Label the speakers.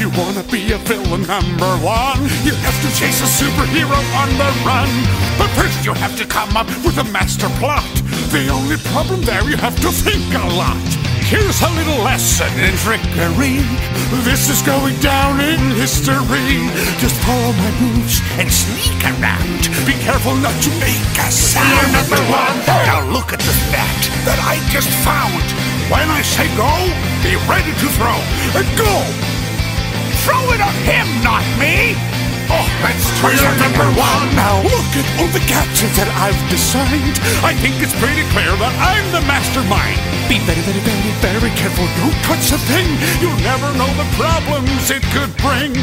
Speaker 1: you wanna be a villain number one, you have to chase a superhero on the run. But first you have to come up with a master plot. The only problem there, you have to think a lot. Here's a little lesson in trickery. This is going down in history. Just follow my moves and sneak around. Be careful not to make a sound. You're number one. Now look at the fact that I just found. When I say go, be ready to throw. And go! Throw it at him, not me! Oh, try your number one. Now look at all the gadgets that I've designed. I think it's pretty clear that I'm the mastermind. Be very, very, very, very careful. Don't touch a thing. You'll never know the problems it could bring.